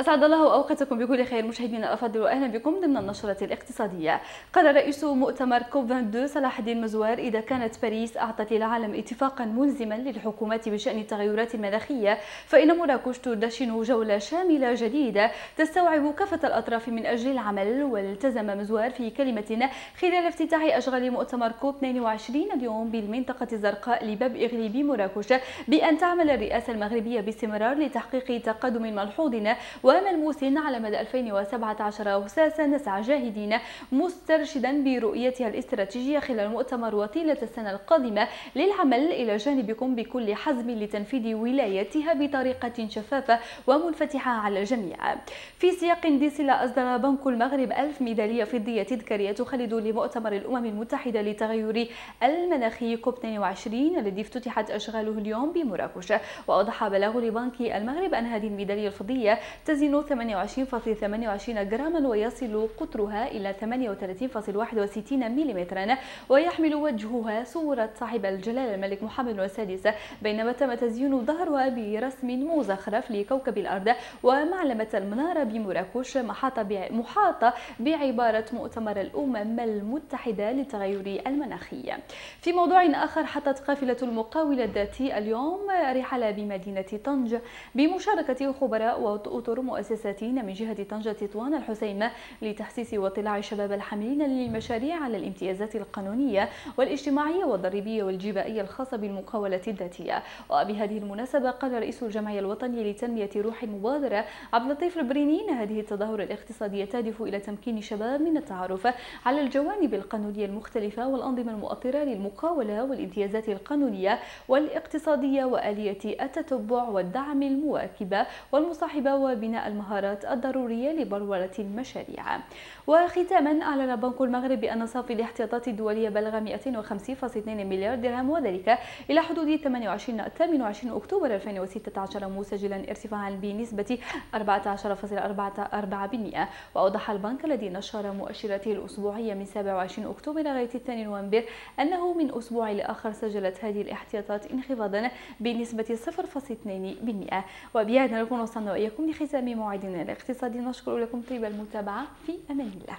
أسعد الله أوقاتكم بكل خير مشاهدينا الأفاضل وأهلا بكم ضمن النشرة الاقتصادية. قال رئيس مؤتمر كوب 22 صلاح الدين مزوار إذا كانت باريس أعطت للعالم اتفاقا ملزما للحكومات بشأن التغيرات المناخية فإن مراكش تدشن جولة شاملة جديدة تستوعب كافة الأطراف من أجل العمل. والتزم مزوار في كلمة خلال افتتاح أشغال مؤتمر كوب 22 اليوم بالمنطقة الزرقاء لباب إغليبي مراكش بأن تعمل الرئاسة المغربية باستمرار لتحقيق تقدم ملحوظ وملموس على مدى 2017 وساسا نسعى جاهدين مسترشدا برؤيتها الاستراتيجية خلال المؤتمر وطيلة السنة القادمة للعمل إلى جانبكم بكل حزم لتنفيذ ولايتها بطريقة شفافة ومنفتحة على الجميع. في سياق ديسلا أصدر بنك المغرب ألف ميدالية فضية تذكارية تخلد لمؤتمر الأمم المتحدة لتغير المناخي كوب 22 الذي افتتحت أشغاله اليوم بمراكش. وأوضح بلاغ لبنك المغرب أن هذه الميدالية الفضية تزن 28.28 جراما ويصل قطرها إلى 38.61 ملم ويحمل وجهها صورة صاحب الجلالة الملك محمد السادس. بينما تم تزيين ظهرها برسم مزخرف لكوكب الأرض ومعلمة المنارة بمراكش محاطة بعبارة مؤتمر الأمم المتحدة للتغير المناخي في موضوع آخر حطت قافلة المقاولة الذاتي اليوم رحلة بمدينة طنجة بمشاركة خبراء وأطر مؤسساتين من جهة طنجة تطوان الحسيمة لتحسيس واطلاع الشباب الحاملين للمشاريع على الامتيازات القانونية والاجتماعية والضريبية والجبائية الخاصة بالمقاولة الذاتية. وبهذه المناسبة قال رئيس الجمعية الوطنية لتنمية روح المبادرة عبد اللطيف البريني أن هذه التظاهرة الاقتصادية تهدف إلى تمكين الشباب من التعرف على الجوانب القانونية المختلفة والأنظمة المؤطرة للمقاولة والامتيازات القانونية والاقتصادية وآلية التتبع والدعم المواكبة والمصاحبة وبناء المهارات الضرورية لبلورة المشاريع. وختاما أعلن بنك المغرب بأن صافي الاحتياطات الدولية بلغ 250.2 مليار درهم وذلك إلى حدود 28 28 أكتوبر 2016 مسجلا ارتفاعا بنسبة 14.44% وأوضح البنك الذي نشر مؤشراته الأسبوعية من 27 أكتوبر لغاية 2 نوفمبر أنه من أسبوع لآخر سجلت هذه الاحتياطات انخفاضا بنسبة 0.2% وبهذا نكون وصلنا وإياكم لختام موعدنا الاقتصادي نشكر لكم طيب المتابعة في أمان الله.